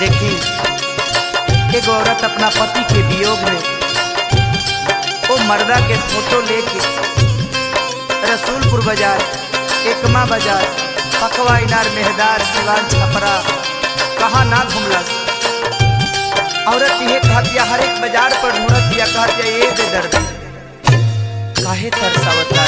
देखी एक औरत अपना पति के वियोग में वो मर्दा के फ़ोटो लेके रसूलपुर बाज़ार, एकमा बाज़ार, पकवा इनार मेहदार, सिवान छपरा, कहाँ ना घुमलस औरत ये कहतिया हर एक बाज़ार पर ढूंढत दिया कहतिया ये दे दर्द काहे तरसावत बोला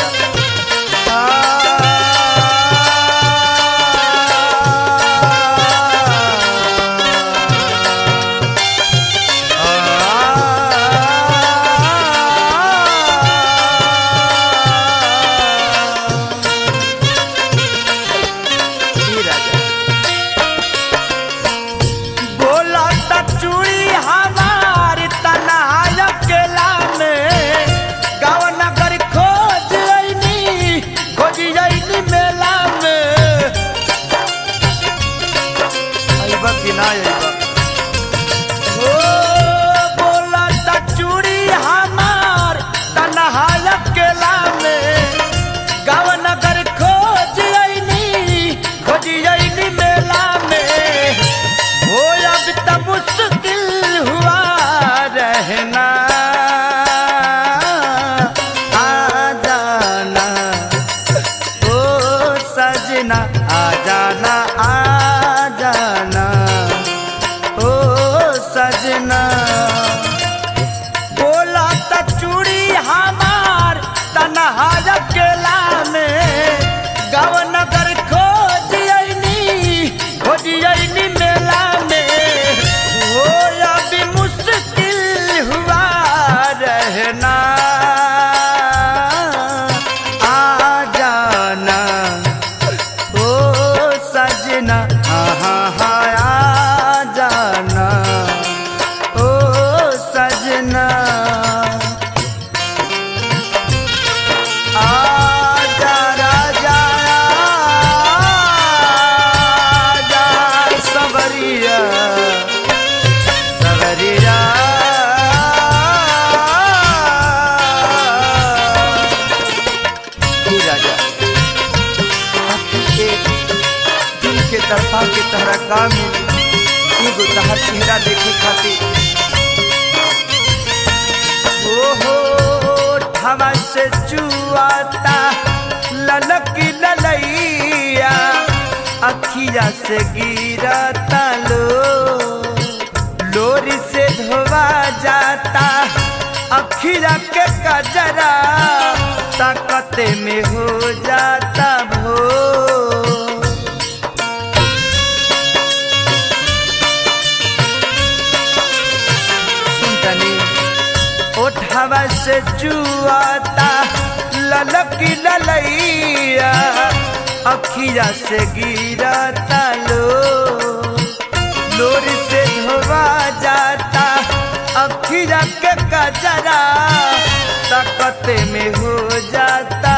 हमार तनहार केला के तरफा के तहरा का मिली। एगो तहर चेहरा देखे खातिर। ओहो ठवा से चुआता ललकी ललैया, अखिया से गिरता लो। लोरी से धोवा जाता, अखिया के कजरा, ताकते में हो जाता चुआता ललक ललैया, अखिया से गिराता लो। लोर से धोवा जाता, अखिया के कचरा तकते में हो जाता।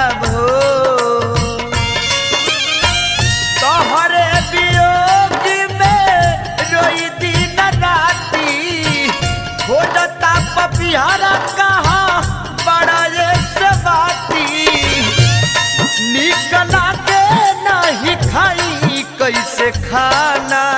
खाना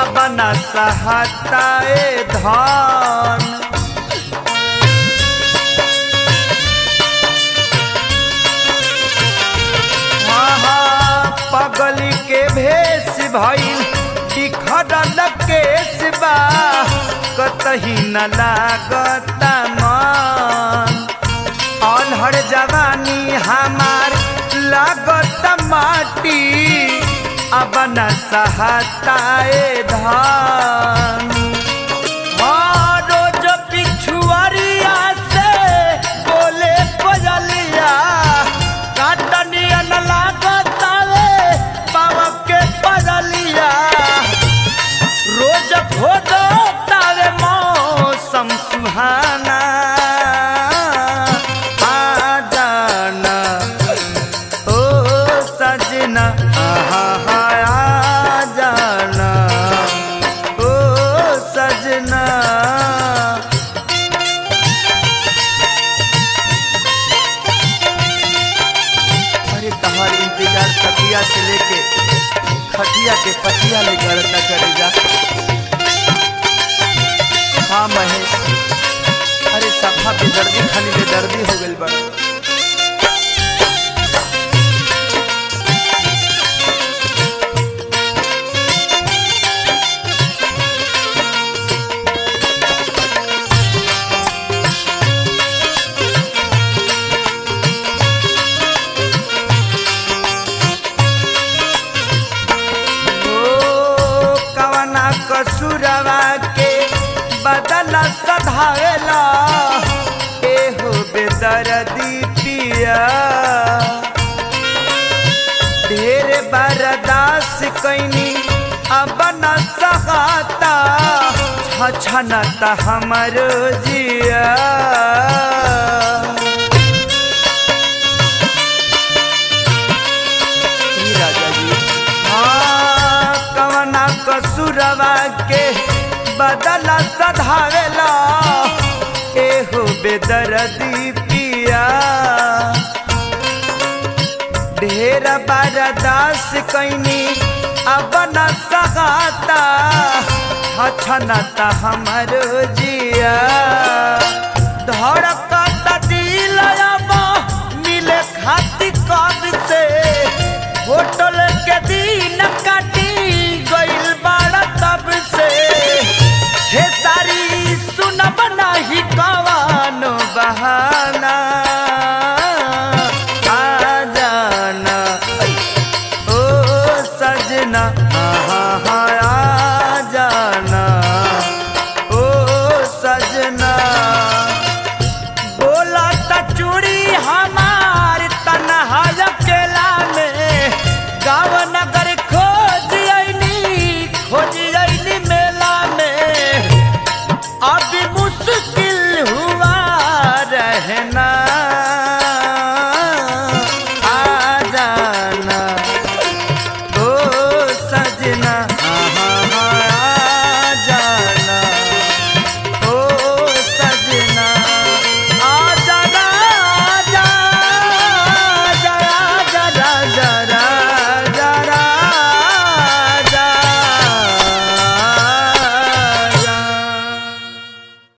अब न सहताए धन। पगली के भेष भइल बिखरल केस बा, कतही न लागता मन। अनहर जवानी हमार लागत माटी। अब न सहताए धान। खटिया से लेके, खटिया के पटिया ले गड़ता करेगा हाँ महेश, अरे सफ़ा के दर्दी खाली पे दर्दी हो गई बा सधावेला एहो बेदर्दी पिया। ढेर बरदास कैनी अब न सहाता। छछनता हमर जिया। हाँ कसुरवा के बदला सधावेला। एहो बेदर्दी पिया ढेर बरदास कैनी अब न सहाता। हछनता हमर जिया। धड़कत